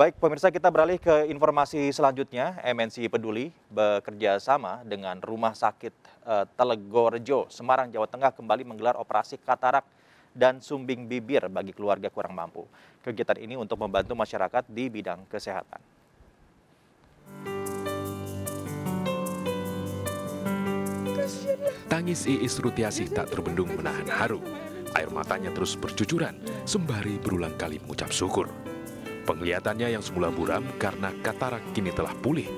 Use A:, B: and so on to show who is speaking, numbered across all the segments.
A: Baik, pemirsa kita beralih ke informasi selanjutnya. MNC Peduli bekerja sama dengan Rumah Sakit uh, Telegorjo, Semarang, Jawa Tengah kembali menggelar operasi katarak dan sumbing bibir bagi keluarga kurang mampu. Kegiatan ini untuk membantu masyarakat di bidang kesehatan.
B: Tangis Iis Rutiasih tak terbendung menahan haru. Air matanya terus bercucuran sembari berulang kali mengucap syukur. Penglihatannya yang semula buram karena katarak kini telah pulih.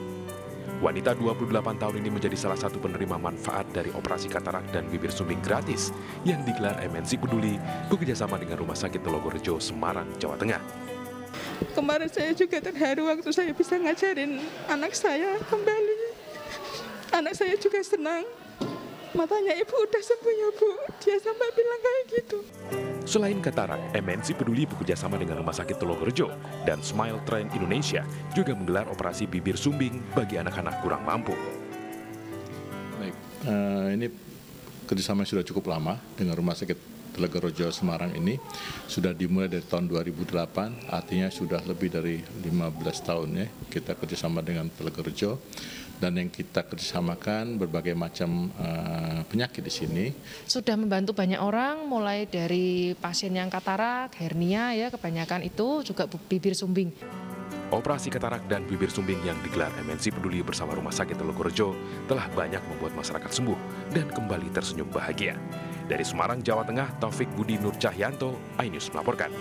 B: Wanita 28 tahun ini menjadi salah satu penerima manfaat dari operasi katarak dan bibir sumbing gratis yang digelar MNC Peduli bekerjasama dengan Rumah Sakit Telogorejo, Semarang, Jawa Tengah.
C: Kemarin saya juga terharu waktu saya bisa ngajarin anak saya kembali. Anak saya juga senang matanya ibu udah sembuh ya bu. Dia sampai bilang kayak gitu.
B: Selain Katarak, MNC Peduli bekerjasama dengan Rumah Sakit Telogorejo dan Smile Train Indonesia juga menggelar operasi bibir sumbing bagi anak-anak kurang mampu.
D: Baik, uh, ini kerjasama sudah cukup lama dengan Rumah Sakit Telogorejo Semarang ini. Sudah dimulai dari tahun 2008, artinya sudah lebih dari 15 tahun ya kita kerjasama dengan Telogorejo dan yang kita kerjasamakan berbagai macam uh, penyakit di sini.
E: Sudah membantu banyak orang, mulai dari pasien yang katarak, hernia ya kebanyakan itu juga bibir sumbing.
B: Operasi katarak dan bibir sumbing yang digelar MNC Peduli bersama Rumah Sakit Telogorejo telah banyak membuat masyarakat sembuh dan kembali tersenyum bahagia. Dari Semarang, Jawa Tengah, Taufik Budi Nur Cahyanto, iNews melaporkan.